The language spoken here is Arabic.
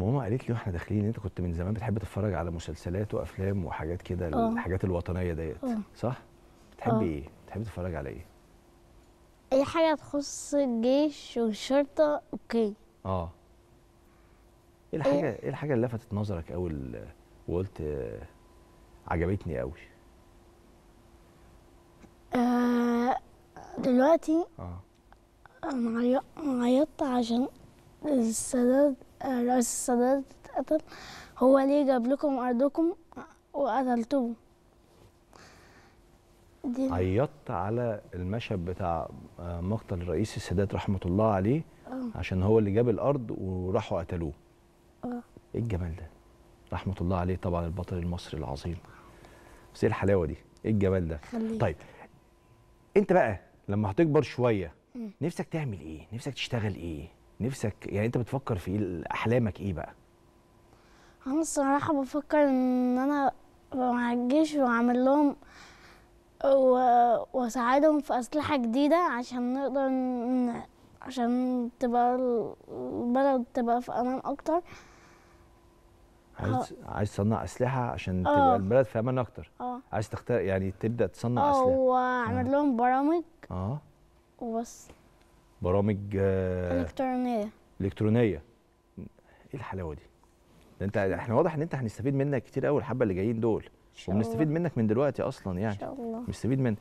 ماما قالت لي وإحنا داخلين انت كنت من زمان بتحب تتفرج على مسلسلات وأفلام وحاجات كده آه. الحاجات الوطنية ديت آه. صح؟ بتحبي آه. إيه؟ بتحبي تتفرج على إيه؟ أي حاجة تخص الجيش والشرطة أوكي. آه. إيه الحاجة إيه. الحاجة اللي لفتت نظرك قوي وقلت آه، عجبتني قوي آه دلوقتي آه. أنا عي- عيطت عشان السادات آه، رئيس السادات اتقتل هو ليه جاب لكم أرضكم وقتلتوه. دي عيطت على المشهد بتاع آه، مقتل الرئيس السادات رحمة الله عليه آه. عشان هو اللي جاب الأرض وراحوا قتلوه. آه. إيه الجمال ده؟ رحمة الله عليه طبعا البطل المصري العظيم. بس إيه الحلاوة دي؟ إيه الجمال ده؟ خليك. طيب أنت بقى لما هتكبر شوية مم. نفسك تعمل إيه؟ نفسك تشتغل إيه؟ نفسك يعني أنت بتفكر في إيه أحلامك إيه بقى؟ أنا الصراحة بفكر إن أنا مع الجيش وأعمل لهم و... وأساعدهم في أسلحة جديدة عشان نقدر ن... عشان تبقى ال- البلد تبقى في أمان أكتر. عايز عايز تصنع أسلحة عشان آه. تبقى البلد في أمان أكتر. آه. عايز تختار يعني تبدأ تصنع أسلحة. وأعمل لهم برامج. آه. وبس. برامج آه إلكترونية. إلكترونية. إيه الحلاوة دي؟ ده أنت إحنا واضح إن أنت هنستفيد منك كتير قوي الحبة اللي جايين دول. إن وبنستفيد منك من دلوقتي أصلا إن يعني شاء الله. بنستفيد من